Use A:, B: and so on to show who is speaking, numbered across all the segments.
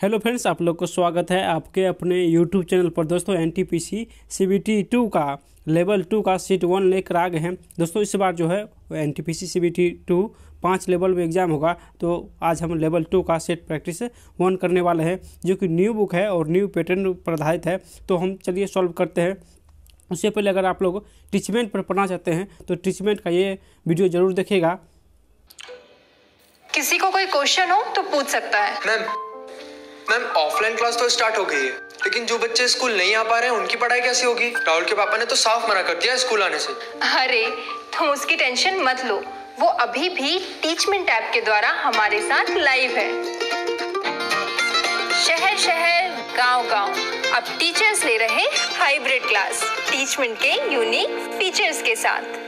A: Hello friends आप लोग को स्वागत है आपके अपने यूट्यूब चैनल पर। दोस्तों N T P C C B T two का लेवल टू का सीट वन लेकर आ गए हैं। दोस्तों इस बार जो है N T P C C B T two पाँच लेवल में एग्ज़ाम होगा। तो आज हम लेवल टू का सेट प्रैक्टिस वन करने वाले हैं जो कि न्यू बुक है और न्यू पैटर्न पर आधारित है। तो हम चलिए सॉल्व करते हैं। उससे पहले अगर आप लोग टीचमेंट पर पढ़ना चाहते हैं तो टीचमेंट का ये वीडियो ज़रूर देखेगा
B: किसी को कोई क्वेश्चन हो तो पूछ सकता है।
C: मैम मैम ऑफलाइन क्लास तो स्टार्ट हो गई है। लेकिन जो बच्चे स्कूल नहीं आ पा रहे हैं, उनकी पढ़ाई कैसे होगी? राहुल के पापा ने तो साफ़ मना कर दिया स्कूल आने से।
B: अरे, तुम उसकी टेंशन मत लो। वो अभी भी टीचमेंट ऐप के द्वारा हमारे साथ लाइव है। शहर शहर, गाँव गाँव। अब टीचर्स ले रहे हाइब्रिड क्लास टीचमेंट के यूनिक फीचर्स के साथ।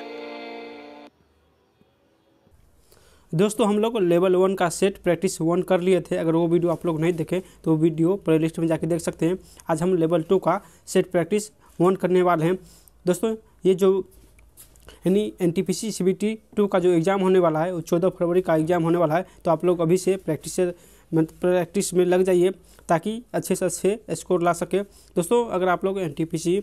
A: दोस्तों, हम लोग लेवल वन का सेट प्रैक्टिस वन कर लिए थे। अगर वो वीडियो आप लोग नहीं देखें तो वीडियो प्ले लिस्ट में जाके देख सकते हैं। आज हम लेवल टू का सेट प्रैक्टिस वन करने वाले हैं। दोस्तों, ये जो यानी N T P C C B T two का जो एग्ज़ाम होने वाला है, वो चौदह फरवरी का एग्ज़ाम होने वाला है तो आप लोग अभी से प्रैक्टिस से प्रैक्टिस में लग जाइए, ताकि अच्छे से अच्छे स्कोर ला सके। दोस्तों, अगर आप लोग N T P C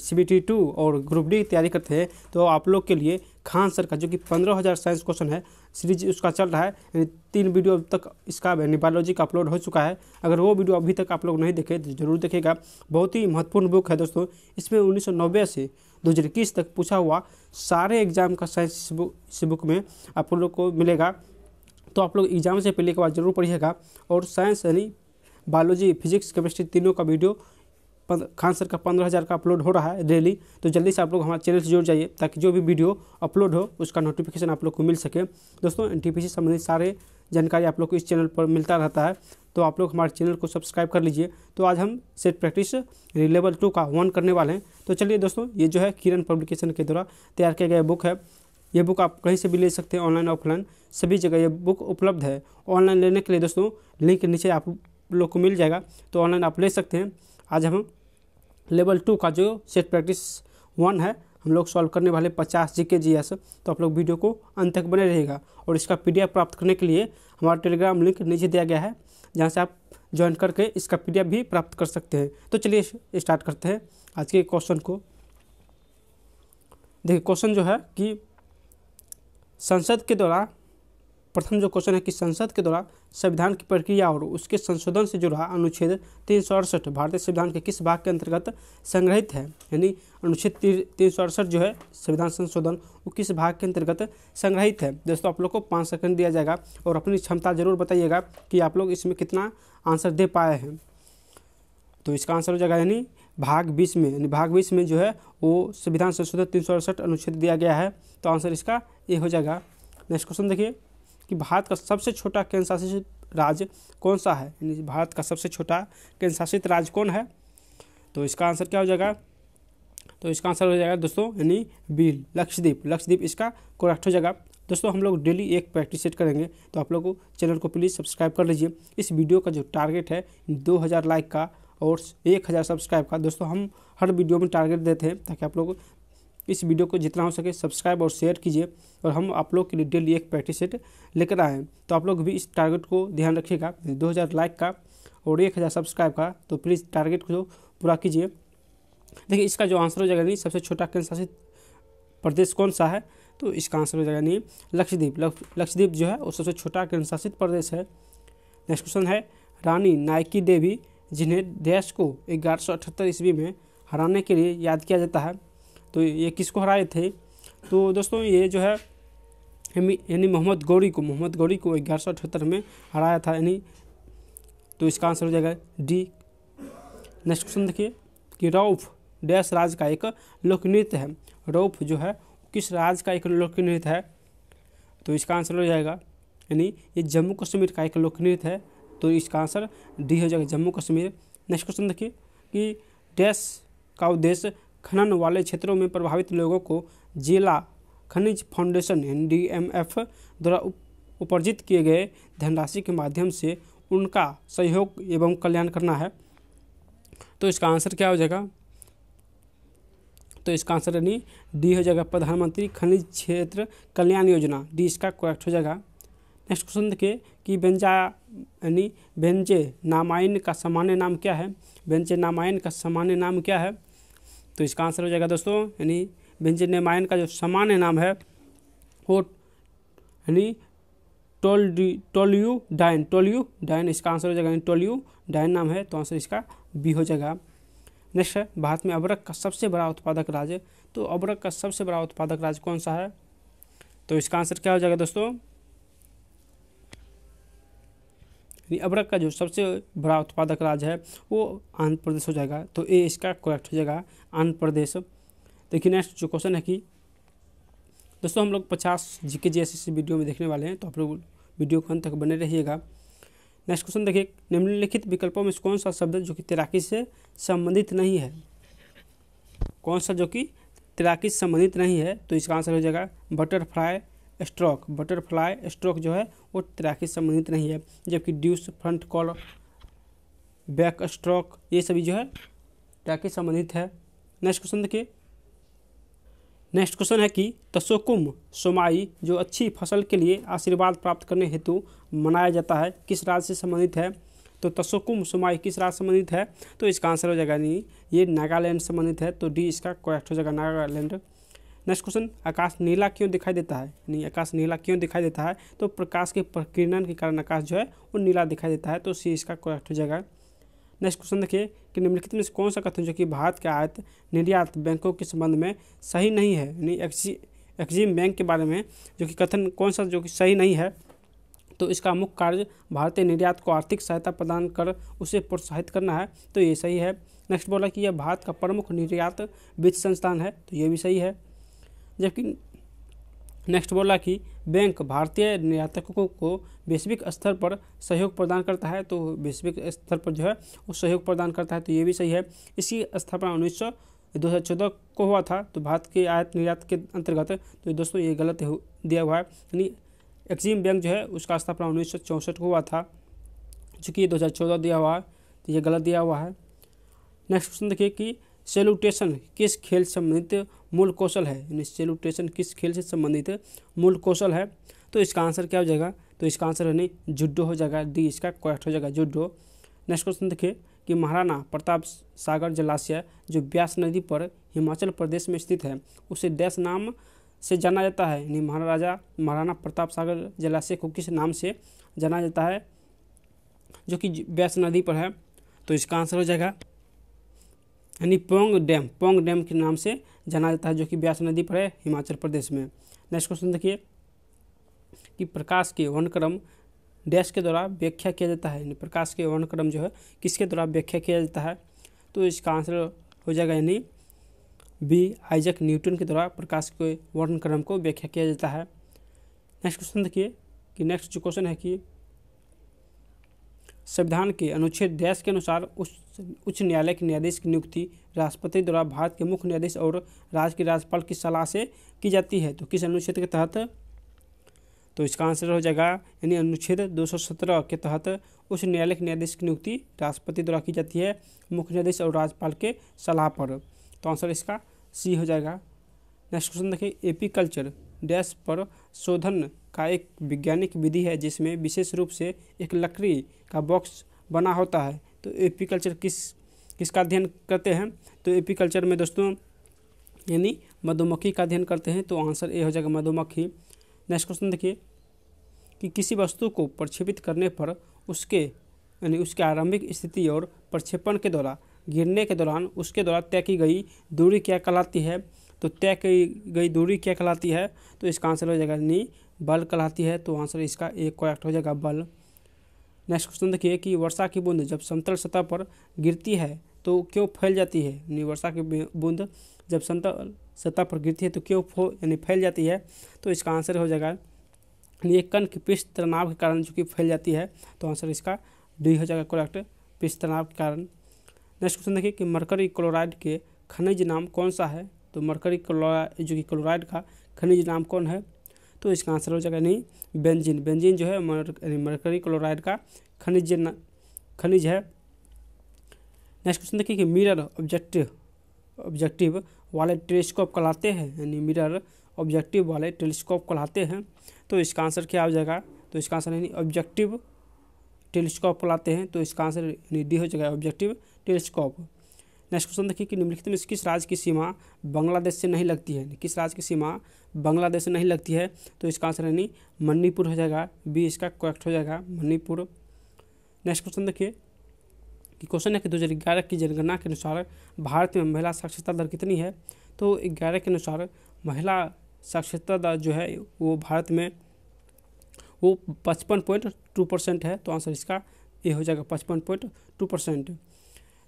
A: C T और ग्रुप डी की तैयारी करते हैं। तो आप लोग के लिए खान सर का जो कि पंद्रह हज़ार साइंस क्वेश्चन है सीरीज़ उसका चल रहा है, यानी तीन वीडियो अब तक इसका, यानी बायोलॉजी का अपलोड हो चुका है। अगर वो वीडियो अभी तक आप लोग नहीं देखे तो ज़रूर देखेगा। बहुत ही महत्वपूर्ण बुक है दोस्तों। इसमें उन्नीस सौ नब्बे से दो हज़ार इक्कीस तक पूछा हुआ सारे एग्ज़ाम का साइंस इस बुक इस बुक में आप लोग को मिलेगा। तो आप लोग एग्ज़ाम से पहले के बाद ज़रूर पढ़िएगा। और साइंस यानी बायोलॉजी फिजिक्स केमिस्ट्री तीनों का वीडियो खान सर का पंद्रह हज़ार का अपलोड हो रहा है डेली तो जल्दी से आप लोग हमारे चैनल से जुड़ जाइए ताकि जो भी वीडियो अपलोड हो, उसका नोटिफिकेशन आप लोग को मिल सके। दोस्तों एन टी संबंधित सारे जानकारी आप लोग को इस चैनल पर मिलता रहता है तो आप लोग हमारे चैनल को सब्सक्राइब कर लीजिए। तो आज हम सेट प्रैक्टिस लेवल टू का वन करने वाले हैं। तो चलिए दोस्तों, ये जो है किरण पब्लिकेशन के द्वारा तैयार किया गया बुक है। ये बुक आप कहीं से भी ले सकते हैं ऑनलाइन ऑफलाइन सभी जगह ये बुक उपलब्ध है। ऑनलाइन लेने के लिए दोस्तों लिंक नीचे आप लोग को मिल जाएगा। तो ऑनलाइन आप ले सकते हैं। आज हम लेवल टू का जो सेट प्रैक्टिस वन है, हम लोग सॉल्व करने वाले पचास जी के जी एस तो आप लोग वीडियो को अंत तक बने रहेगा और इसका पीडीएफ प्राप्त करने के लिए हमारा टेलीग्राम लिंक नीचे दिया गया है, जहाँ से आप ज्वाइन करके इसका पी भी प्राप्त कर सकते हैं। तो चलिए स्टार्ट करते हैं आज के क्वेश्चन को। देखिए क्वेश्चन जो है कि संसद के द्वारा, प्रथम जो क्वेश्चन है कि संसद के द्वारा संविधान की प्रक्रिया और उसके संशोधन से जुड़ा अनुच्छेद तीन सौ अड़सठ, भारतीय संविधान के किस भाग के अंतर्गत संग्रहित है? यानी अनुच्छेद तीन सौ अड़सठ जो है, संविधान संशोधन, वो किस भाग के अंतर्गत संग्रहित है? दोस्तों, आप लोग को पाँच सेकंड दिया जाएगा और अपनी क्षमता ज़रूर बताइएगा कि आप लोग इसमें कितना आंसर दे पाए हैं। तो इसका आंसर हो जाएगा यानी भाग बीस में। यानी भाग बीस में जो है, वो संविधान संशोधन तीन सौ अड़सठ अनुच्छेद दिया गया है। तो आंसर इसका ये हो जाएगा। नेक्स्ट क्वेश्चन देखिए। कि भारत का सबसे छोटा केंद्र शासित राज्य कौन सा है? यानी भारत का सबसे छोटा केंद्र शासित राज्य कौन है? तो इसका आंसर क्या हो जाएगा? तो इसका आंसर हो जाएगा दोस्तों, यानी बिल, लक्षद्वीप। लक्षद्वीप इसका करेक्ट हो जाएगा। दोस्तों, हम लोग डेली एक प्रैक्टिस सेट करेंगे तो आप लोग चैनल को प्लीज़ सब्सक्राइब कर लीजिए। इस वीडियो का जो टारगेट है, दो हज़ार लाइक का और एक हज़ार सब्सक्राइब का। दोस्तों, हम हर वीडियो में टारगेट देते हैं ताकि आप लोग इस वीडियो को जितना हो सके सब्सक्राइब और शेयर कीजिए और हम आप लोग के लिए डेली एक प्रैक्टिस सेट लेकर आए तो आप लोग भी इस टारगेट को ध्यान रखिएगा। दो हज़ार लाइक का और एक हज़ार सब्सक्राइब का तो प्लीज़ टारगेट को पूरा कीजिए। देखिए, इसका जो आंसर हो जाएगा नहीं, सबसे छोटा केंद्र शासित प्रदेश कौन सा है? तो इसका आंसर हो जाएगा नहीं, लक्षद्वीप। लक्षद्वीप जो है, वो सबसे छोटा केंद्र शासित प्रदेश है। नेक्स्ट क्वेश्चन है, रानी नायकी देवी जिन्हें देश को ग्यारह सौ ईस्वी में हराने के लिए याद किया जाता है। तो ये किसको हराए थे? तो दोस्तों ये जो है, यानी मोहम्मद गौरी को, मोहम्मद गौरी को ग्यारह सौ अठहत्तर में हराया था, यानी तो इसका आंसर हो जाएगा डी। नेक्स्ट क्वेश्चन देखिए कि रौफ डैश राज का एक लोक नृत्य है। रौफ जो है, किस राज का एक लोक नृत्य है? तो इसका आंसर हो जाएगा, यानी ये जम्मू कश्मीर का एक लोक नृत्य है। तो इसका आंसर डी हो जाएगा जम्मू कश्मीर। नेक्स्ट क्वेश्चन देखिए कि डैश का उद्देश्य खनन वाले क्षेत्रों में प्रभावित लोगों को जिला खनिज foundation N D M F द्वारा उपार्जित किए गए धनराशि के माध्यम से उनका सहयोग एवं कल्याण करना है। तो इसका आंसर क्या हो जाएगा? तो इसका आंसर यानी डी हो जाएगा प्रधानमंत्री खनिज क्षेत्र कल्याण योजना। डी इसका करेक्ट हो जाएगा। नेक्स्ट क्वेश्चन देखिए कि बेंजा, यानी बेंजे नामायन का सामान्य नाम क्या है? बेंजे नामायन का सामान्य नाम क्या है? तो इसका आंसर हो जाएगा दोस्तों, यानी बेंजे नामाइन का जो सामान्य नाम है, वो यानी टोल्डी टोल्यू डाइन टोल्यू डाइन इसका आंसर हो जाएगा यानी टोल्यू डाइन नाम है तो आंसर इसका बी हो जाएगा। नेक्स्ट है, भारत में अबरक का सबसे बड़ा उत्पादक राज्य तो अबरक का सबसे बड़ा उत्पादक राज्य कौन सा है? तो इसका आंसर क्या हो जाएगा दोस्तों? अबरक का जो सबसे बड़ा उत्पादक राज्य है, वो आंध्र प्रदेश हो जाएगा। तो ए इसका करेक्ट हो जाएगा आंध्र प्रदेश। देखिए नेक्स्ट जो क्वेश्चन है कि दोस्तों हम लोग पचास जी के जी एस वीडियो में देखने वाले हैं तो आप लोग वीडियो को अंत तक बने रहिएगा। नेक्स्ट क्वेश्चन देखिए, निम्नलिखित विकल्पों में कौन सा शब्द जो कि तैराकी से संबंधित नहीं है? कौन सा जो कि तैराकी से संबंधित नहीं है तो इसका आंसर हो जाएगा बटरफ्लाई स्ट्रोक बटरफ्लाई स्ट्रोक जो है, वो तैराकी से संबंधित नहीं है, जबकि ड्यूस फ्रंट कॉल बैक स्ट्रोक ये सभी जो है तैराकी संबंधित है। नेक्स्ट क्वेश्चन देखिए। नेक्स्ट क्वेश्चन है कि तसोकुम, सोमाई, जो अच्छी फ़सल के लिए आशीर्वाद प्राप्त करने हेतु मनाया जाता है, किस राज्य से संबंधित है? तो तसोकुम, सोमाई किस राज्य संबंधित है? तो इसका आंसर हो जाएगा नहीं ये नागालैंड संबंधित है तो डी इसका करेक्ट हो जाएगा, नागालैंड। नेक्स्ट क्वेश्चन आकाश नीला क्यों दिखाई देता है? नहीं, आकाश नीला क्यों दिखाई देता है? तो प्रकाश के प्रकीर्णन के कारण आकाश जो है, वो नीला दिखाई देता है तो सी इसका करेक्ट हो जाएगा। नेक्स्ट क्वेश्चन देखिए कि निम्नलिखित में से कौन सा कथन जो कि भारत के आयत निर्यात बैंकों के संबंध में सही नहीं है? यानी एक्जिम बैंक के बारे में जो कि कथन कौन सा जो कि सही नहीं है तो इसका मुख्य कार्य भारतीय निर्यात को आर्थिक सहायता प्रदान कर उसे प्रोत्साहित करना है तो ये सही है। नेक्स्ट बोला कि यह भारत का प्रमुख निर्यात वित्त संस्थान है तो ये भी सही है। जबकि नेक्स्ट बोला कि बैंक भारतीय निर्यातकों को वैश्विक स्तर पर सहयोग प्रदान करता है तो वैश्विक स्तर पर जो है, वो सहयोग प्रदान करता है तो ये भी सही है। इसकी स्थापना उन्नीस सौ, दो हज़ार चौदह को हुआ था तो भारत के आयात निर्यात के अंतर्गत तो दोस्तों ये गलत दिया हुआ है। यानी एक्सिम बैंक जो है, उसका स्थापना उन्नीस सौ चौंसठ को हुआ था चूँकि दो हज़ार चौदह दिया हुआ है तो ये गलत दिया हुआ है। नेक्स्ट क्वेश्चन देखिए कि सेलुटेशन किस खेल संबंधित मूल कौशल है। यानी सेलुटेशन किस खेल से संबंधित है? मूल कौशल है। तो इसका आंसर क्या हो जाएगा? तो इसका आंसर नहीं जुड्डो हो जाएगा, डी इसका करेक्ट हो जाएगा जुड्डो नेक्स्ट क्वेश्चन देखिए कि महाराणा प्रताप सागर जलाशय, जो ब्यास नदी पर हिमाचल प्रदेश में स्थित है, उसे डैश नाम से जाना जाता है। यानी महाराजा महाराणा प्रताप सागर जलाशय को किस नाम से जाना जाता है? जो कि ब्यास नदी पर है। तो इसका आंसर हो जाएगा यानी पोंग डैम पोंग डैम के नाम से जाना जाता है, जो कि ब्यास नदी पर है, हिमाचल प्रदेश में। नेक्स्ट क्वेश्चन देखिए, कि प्रकाश के वर्णक्रम डैश के द्वारा व्याख्या किया जाता है। यानी प्रकाश के वर्णक्रम जो है, किसके द्वारा व्याख्या किया जाता है? तो इसका आंसर हो जाएगा यानी बी, आइजक न्यूटन के द्वारा प्रकाश के वर्णक्रम को व्याख्या किया जाता है। नेक्स्ट क्वेश्चन देखिए, कि नेक्स्ट जो क्वेश्चन है कि संविधान के अनुच्छेद डैश के अनुसार उच्च न्यायालय के न्यायाधीश की नियुक्ति राष्ट्रपति द्वारा भारत के मुख्य न्यायाधीश और राज्य के राज्यपाल की सलाह से की जाती है। तो किस अनुच्छेद के तहत? तो इसका आंसर हो जाएगा, यानी अनुच्छेद 217 के तहत उच्च न्यायालय के न्यायाधीश की नियुक्ति राष्ट्रपति द्वारा की जाती है मुख्य न्यायाधीश और राज्यपाल के सलाह पर। तो आंसर इसका सी हो जाएगा। नेक्स्ट क्वेश्चन देखिए, एपी कल्चर डैश पर शोधन का एक वैज्ञानिक विधि है जिसमें विशेष रूप से एक लकड़ी का बॉक्स बना होता है। तो एपीकल्चर किस, किसका अध्ययन करते हैं? तो एपीकल्चर में दोस्तों, यानी मधुमक्खी का अध्ययन करते हैं तो आंसर ए हो जाएगा मधुमक्खी। नेक्स्ट क्वेश्चन देखिए, कि किसी वस्तु को प्रक्षेपित करने पर उसके, यानी उसके आरंभिक स्थिति और प्रक्षेपण के द्वारा, गिरने के दौरान उसके द्वारा तय की गई दूरी क्या कहलाती है? तो तय की गई दूरी क्या कहलाती है? तो इसका आंसर हो जाएगा नी बल कहलाती है तो आंसर इसका एक करेक्ट हो जाएगा बल। नेक्स्ट क्वेश्चन देखिए कि वर्षा की बूंद जब समतल सतह पर गिरती है तो क्यों फैल जाती है? यानी वर्षा की बूंद जब समतल सतह पर गिरती है तो क्यों फो यानी फैल जाती है? तो इसका आंसर हो जाएगा ये कण की पृष्ठ तनाव के कारण जो कि फैल जाती है तो आंसर इसका डी हो जाएगा करेक्ट पृष्ठ तनाव के कारण। नेक्स्ट क्वेश्चन देखिए कि मरकरी क्लोराइड के खनिज नाम कौन सा है? तो मरकरी क्लोराइड जो कि क्लोराइड का खनिज नाम कौन है? तो इसका आंसर हो जाएगा नहीं, बेंजीन। बेंजीन जो है मरकरी क्लोराइड का खनिज खनिज है। नेक्स्ट क्वेश्चन देखिए कि मिरर ऑब्जेक्टिव ऑब्जेक्टिव वाले टेलीस्कोप कहलाते हैं, यानी मिरर ऑब्जेक्टिव वाले टेलीस्कोप कहलाते हैं। तो इसका आंसर क्या हो जाएगा? तो इसका आंसर यानी ऑब्जेक्टिव टेलीस्कोप कहलाते हैं। तो इसका आंसर यानी डी हो जाएगा ऑब्जेक्टिव टेलीस्कोप। नेक्स्ट क्वेश्चन देखिए कि निम्नलिखित में किस राज्य की सीमा बांग्लादेश से नहीं लगती है? किस राज्य की सीमा बांग्लादेश से नहीं लगती है? तो इसका आंसर यानी मणिपुर हो जाएगा। बी इसका करेक्ट हो जाएगा, मणिपुर। नेक्स्ट क्वेश्चन देखिए कि क्वेश्चन है कि दो हज़ार ग्यारह की जनगणना के अनुसार भारत में महिला साक्षरता दर कितनी है? तो ग्यारह के अनुसार महिला साक्षरता दर जो है वो भारत में वो पचपन पॉइंट टू परसेंट है। तो आंसर इसका ये हो जाएगा, पचपन point two percent.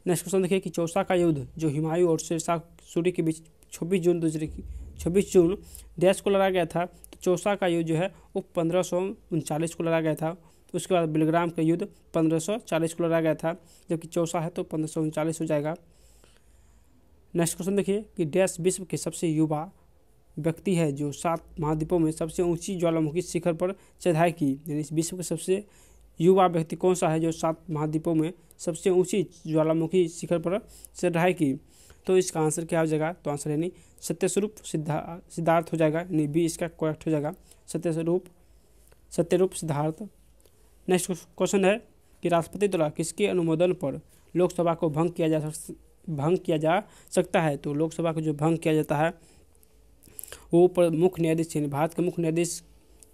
A: Next question देखिए कि चौसा का युद्ध, जो हुमायूं और शेरशाह सूरी के बीच छब्बीस जून दो हज़ार छब्बीस जून देश को लड़ा गया था तो चौसा का युद्ध जो है वो पंद्रह सौ उनचालीस को लड़ा गया था। उसके बाद बिलग्राम का युद्ध पंद्रह सौ चालीस को लड़ा गया था, जबकि चौसा है तो पंद्रह सौ उनचालीस हो जाएगा। नेक्स्ट क्वेश्चन देखिए कि डैश विश्व के सबसे युवा व्यक्ति है, जो सात महाद्वीपों में सबसे ऊँची ज्वालामुखी शिखर पर चढ़ाई की, यानी विश्व के सबसे युवा व्यक्ति कौन सा है जो सात महाद्वीपों में सबसे ऊँची ज्वालामुखी शिखर पर चढ़ाई की? तो इसका आंसर क्या हो जाएगा? तो आंसर यानी सत्यस्वरूप सिद्धा, सिद्धार्थ हो जाएगा। यानी बी इसका करेक्ट हो जाएगा। सत्यस्वरूप, सत्यरूप सिद्धार्थ। नेक्स्ट क्वेश्चन है कि राष्ट्रपति द्वारा किसके अनुमोदन पर लोकसभा को भंग किया जा भंग किया जा सकता है? तो लोकसभा को जो भंग किया जाता है, वो मुख्य न्यायाधीश यानी भारत के मुख्य न्यायाधीश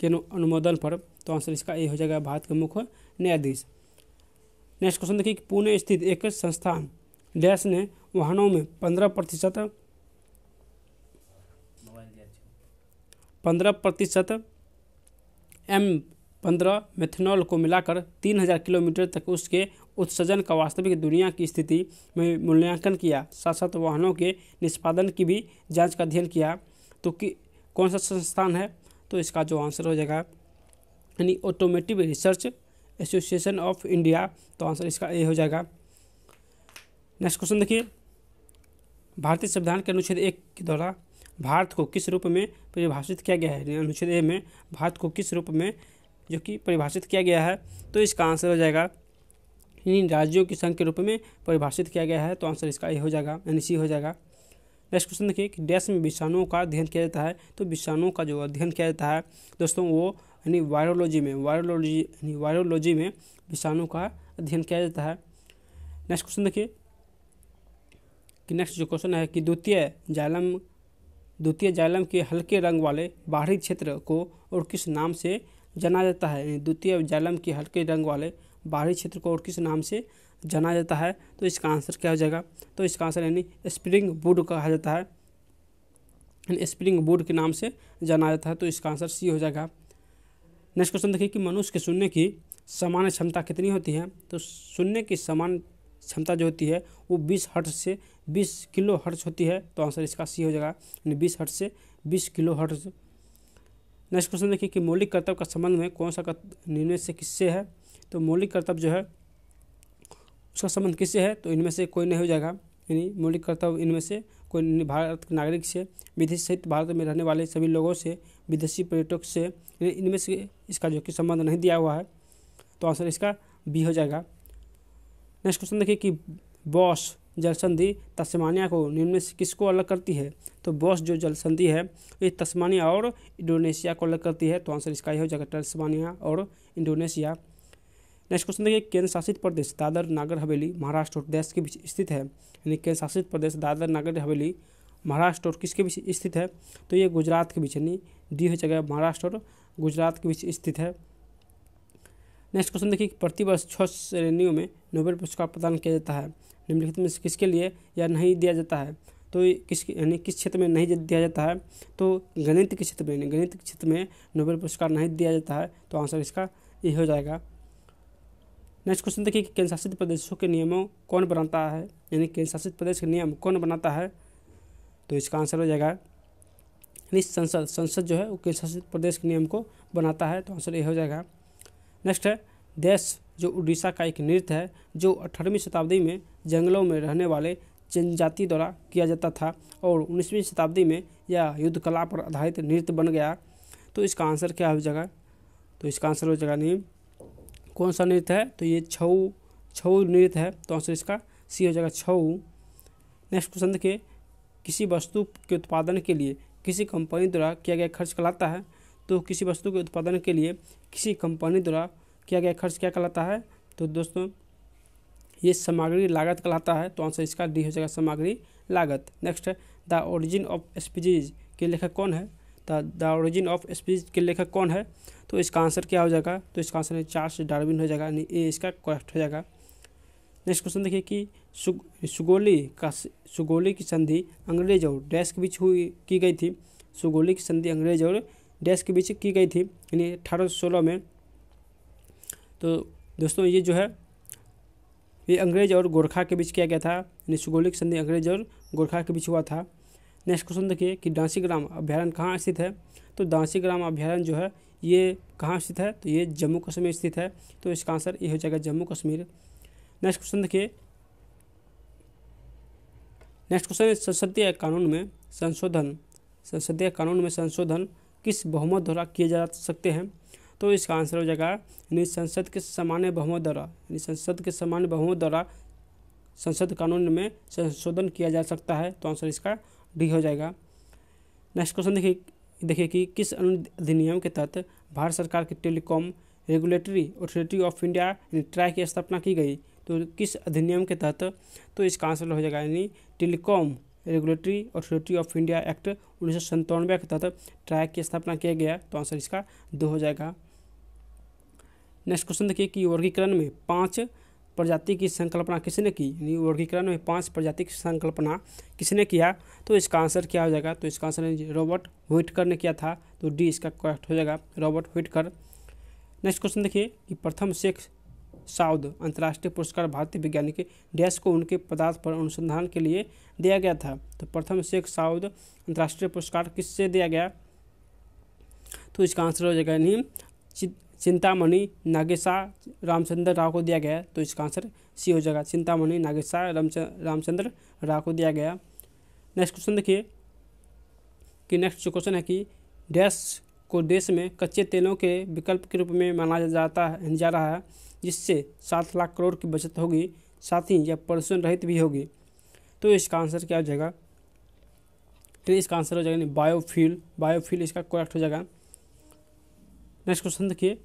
A: के अनुमोदन पर तो आंसर इसका ए हो जाएगा भारत के मुख्य न्यायाधीश। नेक्स्ट क्वेश्चन देखिए पुणे स्थित एक संस्थान, डैश ने वाहनों में पंद्रह प्रतिशत पंद्रह प्रतिशत एम पंद्रह मेथनॉल को मिलाकर तीन हज़ार किलोमीटर तक उसके उत्सर्जन का वास्तविक दुनिया की स्थिति में मूल्यांकन किया। साथ साथ वाहनों के निष्पादन की भी जाँच का अध्ययन किया। तो कि कौन सा संस्थान है? तो इसका जो आंसर हो जाएगा यानी automotive research association of India तो आंसर इसका ए हो जाएगा। नेक्स्ट क्वेश्चन देखिए। भारतीय संविधान के अनुच्छेद एक के द्वारा भारत को किस रूप में परिभाषित किया गया है? अनुच्छेद ए में भारत को किस रूप में जो कि परिभाषित किया गया है तो इसका आंसर हो जाएगा। इन राज्यों की संघ के रूप में परिभाषित किया गया है तो आंसर इसका ए हो जाएगा, यानी सी हो जाएगा। नेक्स्ट क्वेश्चन देखिए कि डैश में विषाणुओं का अध्ययन किया जाता है तो विषाणुओं का जो अध्ययन किया जाता है, दोस्तों वो यानी वायरोलॉजी में वायरोलॉजी यानी वायरोलॉजी में विषाणु का अध्ययन किया जाता है। नेक्स्ट क्वेश्चन देखिए। कि नेक्स्ट जो क्वेश्चन है कि द्वितीय जालम द्वितीय जालम के हल्के रंग वाले बाहरी क्षेत्र को और किस नाम से जाना जाता है? यानी द्वितीय जालम के हल्के रंग वाले बाहरी क्षेत्र को और किस नाम से जाना जाता है? तो इसका आंसर क्या हो जाएगा? तो इसका आंसर यानी स्प्रिंग वुड कहा जाता है। स्प्रिंग वुड के नाम से जाना जाता है तो इसका आंसर सी हो जाएगा। नेक्स्ट क्वेश्चन देखिए कि मनुष्य के सुनने की सामान्य क्षमता कितनी होती है? तो सुनने की समान क्षमता जो होती है, वो 20 हर्ट्ज से 20 किलो हर्ट्ज होती है। तो आंसर इसका सी हो जाएगा, यानी 20 हर्ट्ज से 20 किलो हर्ट्ज। नेक्स्ट क्वेश्चन देखिए कि मौलिक कर्तव्य का संबंध में कौन सा निर्णय से किससे है? तो मौलिक कर्तव्य जो है, उसका संबंध किससे है? तो इनमें से कोई नहीं हो जाएगा। यानी मौलिक कर्तव्य इनमें से कोई भारत के नागरिक से विधि सहित भारत में रहने वाले सभी लोगों से विदेशी पर्यटक से इनमें से इसका जो कि संबंध नहीं दिया हुआ है तो आंसर इसका बी हो जाएगा। नेक्स्ट क्वेश्चन देखिए कि बॉस जल संधि तस्मानिया को निम्न से किसको अलग करती है? तो बॉस जो जल संधि है, ये तस्मानिया और इंडोनेशिया को अलग करती है तो आंसर इसका ही हो जाएगा तस्मानिया और इंडोनेशिया। नेक्स्ट क्वेश्चन देखिए केंद्र शासित प्रदेश दादर नागर हवेली महाराष्ट्र और देश के बीच स्थित है, यानी केंद्र शासित प्रदेश दादर नागर हवेली महाराष्ट्र और किसके बीच स्थित है? तो ये गुजरात के बीच यानी दी हो जाएगा महाराष्ट्र और गुजरात के बीच स्थित है। नेक्स्ट क्वेश्चन देखिए प्रतिवर्ष छः श्रेणियों में नोबेल पुरस्कार प्रदान किया जाता है। निम्नलिखित में किसके लिए या नहीं दिया जाता है? तो किस यानी किस क्षेत्र में नहीं दिया जाता है? तो गणित के क्षेत्र में गणित के क्षेत्र में नोबेल पुरस्कार नहीं दिया जाता है तो आंसर इसका ये हो जाएगा। नेक्स्ट क्वेश्चन देखिए कि केंद्र शासित प्रदेशों के नियमों कौन बनाता है? यानी केंद्र शासित प्रदेश के नियम कौन बनाता है? तो इसका आंसर हो जाएगा यानी संसद संसद जो है वो केंद्र शासित प्रदेश के नियम को बनाता है तो आंसर ये हो जाएगा। नेक्स्ट है, देश जो उड़ीसा का एक नृत्य है, जो अठारहवीं शताब्दी में जंगलों में रहने वाले जनजाति द्वारा किया जाता था और उन्नीसवीं शताब्दी में यह युद्ध कला पर आधारित नृत्य बन गया। तो इसका आंसर क्या हो जाएगा? तो इसका आंसर हो जाएगा नहीं कौन सा नृत्य है? तो ये छऊ छऊ नृत्य है तो आंसर इसका सी हो जाएगा, छऊ। नेक्स्ट क्वेश्चन देखिए किसी वस्तु के उत्पादन के लिए किसी कंपनी द्वारा किया गया खर्च कहलाता है। तो किसी वस्तु के उत्पादन के लिए किसी कंपनी द्वारा किया गया खर्च क्या कहलाता है? तो दोस्तों, ये सामग्री लागत कहलाता है। तो आंसर इसका डी हो जाएगा सामग्री लागत। नेक्स्ट है द ओरिजिन ऑफ़ स्पीजीज के लेखक कौन है? द ओरिजिन ऑफ़ स्पीच के लेखक कौन है? तो इसका आंसर क्या हो जाएगा? तो इसका आंसर है चार्ल्स डार्विन हो जाएगा ए इसका करेक्ट हो जाएगा। नेक्स्ट क्वेश्चन देखिए कि सुगोली का सुगोली की संधि अंग्रेज़ और डैश के बीच हुई, की गई थी। सुगोली की संधि अंग्रेज़ और डैश के बीच की गई थी, यानी अठारह सोलह में। तो दोस्तों ये जो है, ये अंग्रेज़ और गोरखा के बीच किया गया था, यानी सुगोली की संधि अंग्रेज़ और गोरखा के बीच हुआ था। नेक्स्ट क्वेश्चन देखिए कि डांसी ग्राम अभ्यारण्य कहाँ स्थित है? तो दांसी ग्राम अभ्यारण्य जो है, ये कहाँ स्थित है? तो ये जम्मू कश्मीर स्थित है। तो इसका आंसर ये हो जाएगा जम्मू कश्मीर। नेक्स्ट क्वेश्चन देखिए। नेक्स्ट क्वेश्चन है, संसदीय कानून में संशोधन। संसदीय कानून में संशोधन किस बहुमत द्वारा किए जा सकते हैं? तो इसका आंसर हो जाएगा, यानी संसद के सामान्य बहुमत द्वारा, यानी संसद के सामान्य बहुमत द्वारा संसद कानून में संशोधन किया जा सकता है तो आंसर इसका डी हो जाएगा। नेक्स्ट क्वेश्चन देखिए देखिए कि किस अधिनियम के तहत भारत सरकार की telecom regulatory authority of India, यानी ट्राई की स्थापना की गई? तो किस अधिनियम के तहत तो इसका आंसर हो जाएगा, यानी telecom regulatory authority of India act उन्नीस के तहत ट्राई की स्थापना किया गया। तो आंसर इसका दो हो जाएगा। नेक्स्ट क्वेश्चन देखिए कि वर्गीकरण में पाँच प्रजाति की संकल्पना किसने की? यानी वर्गीकरण में पाँच प्रजाति की संकल्पना किसने किया? तो इसका आंसर क्या हो जाएगा? तो इसका आंसर रॉबर्ट व्हिटकर ने किया था। तो डी इसका करेक्ट हो जाएगा, रॉबर्ट व्हिटकर। नेक्स्ट क्वेश्चन देखिए कि प्रथम शेख साउद अंतर्राष्ट्रीय पुरस्कार भारतीय वैज्ञानिक डैश को उनके पदार्थ पर अनुसंधान के लिए दिया गया था। तो प्रथम शेख साउद अंतर्राष्ट्रीय पुरस्कार किससे दिया गया? तो इसका आंसर हो जाएगा यानी चिंतामणि नागेशा रामचंद्र राव को दिया गया। तो इसका आंसर सी हो जाएगा। चिंतामणि नागेशा रामचंद्र राव को दिया गया। नेक्स्ट क्वेश्चन देखिए कि नेक्स्ट जो क्वेश्चन है कि डैश को देश में कच्चे तेलों के विकल्प के रूप में माना जाता है, जा रहा है, जिससे सात लाख करोड़ की बचत होगी। साथ ही यह प्रदूषण रहित भी होगी। तो इसका आंसर क्या हो जाएगा? तो इसका आंसर हो जाएगा बायोफ्यूल बायोफ्यूल इसका करेक्ट हो जाएगा। नेक्स्ट क्वेश्चन देखिए।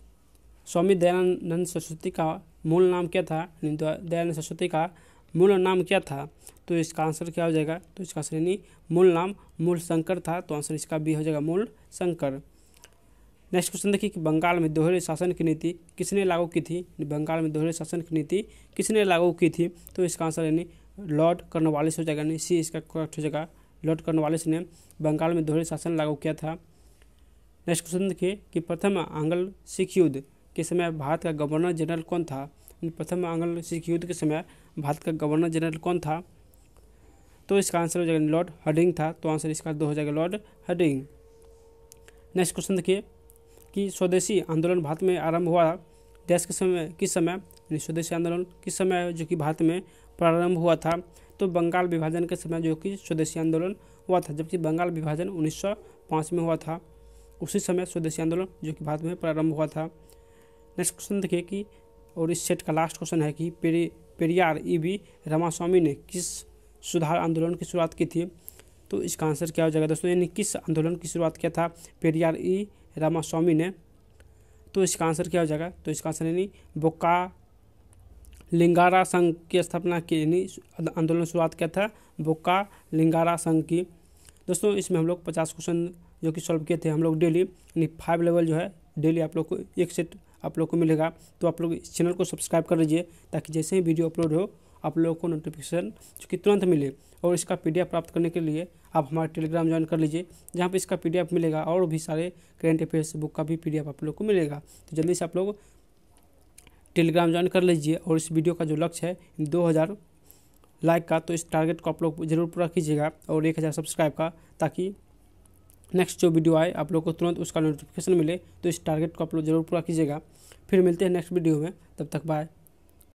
A: स्वामी दयानंद सरस्वती का मूल नाम क्या था? दयानंद सरस्वती का मूल नाम क्या था? तो इसका आंसर क्या हो जाएगा? तो इसका आंसर यानी मूल नाम मूल शंकर था। तो आंसर इसका भी हो जाएगा मूल शंकर। नेक्स्ट क्वेश्चन देखिए कि बंगाल में दोहरे शासन की नीति किसने लागू की थी? बंगाल में दोहरे शासन की नीति किसने लागू की थी? तो इसका आंसर यानी लॉर्ड कर्नवालिस हो जाएगा। यानी सी इसका करेक्ट हो जाएगा। लॉर्ड कर्नवालिस ने बंगाल में दोहरे शासन लागू किया था। नेक्स्ट क्वेश्चन देखिए कि प्रथम आंग्ल सिख युद्ध के समय भारत का गवर्नर जनरल कौन था? प्रथम आंग्ल सिख युद्ध के समय भारत का गवर्नर जनरल कौन था? तो इसका आंसर हो जाएगा लॉर्ड हडिंग था। तो आंसर इसका दो हो जाएगा लॉर्ड हडिंग। नेक्स्ट क्वेश्चन देखिए कि स्वदेशी आंदोलन भारत में आरंभ हुआ देश के समय, किस समय? यानी स्वदेशी आंदोलन किस समय जो कि भारत में प्रारंभ हुआ था? तो बंगाल विभाजन के समय जो कि स्वदेशी आंदोलन हुआ था, जबकि बंगाल विभाजन 1905 में हुआ था। उसी समय स्वदेशी आंदोलन जो कि भारत में प्रारंभ हुआ था। नेक्स्ट क्वेश्चन देखिए कि, और इस सेट का लास्ट क्वेश्चन है कि पेरी, पेरियार ई बी रामास्वामी ने किस सुधार आंदोलन की शुरुआत की थी? तो इसका आंसर क्या हो जाएगा दोस्तों? यानी किस आंदोलन की शुरुआत किया था? पेरियार ई रामास्वामी ने। तो इसका आंसर क्या हो जाएगा? तो इसका आंसर यानी बोका लिंगारा संघ की स्थापना की, यानी आंदोलन शुरुआत किया था? बोका लिंगारा संघ की। दोस्तों, इसमें हम लोग पचास क्वेश्चन जो कि सॉल्व किए थे, हम लोग डेली यानी फाइव लेवल जो है डेली आप लोग को एक सेट आप लोग को मिलेगा। तो आप लोग इस चैनल को सब्सक्राइब कर लीजिए, ताकि जैसे ही वीडियो अपलोड हो आप लोगों को नोटिफिकेशन चूँकि तुरंत मिले और इसका पीडीएफ प्राप्त करने के लिए आप हमारा टेलीग्राम ज्वाइन कर लीजिए, जहाँ पे इसका पीडीएफ मिलेगा और भी सारे करेंट अफेयर्स बुक का भी पीडीएफ आप लोग को मिलेगा। तो जल्दी से आप लोग टेलीग्राम ज्वाइन कर लीजिए और इस वीडियो का जो लक्ष्य है दो हज़ार लाइक का तो इस टारगेट को आप लोग ज़रूर पूरा कीजिएगा और एक हज़ार सब्सक्राइब का, ताकि नेक्स्ट जो वीडियो आए, आप लोग को तुरंत उसका नोटिफिकेशन मिले तो इस टारगेट को आप लोग ज़रूर पूरा कीजिएगा। फिर मिलते हैं नेक्स्ट वीडियो में, तब तक बाय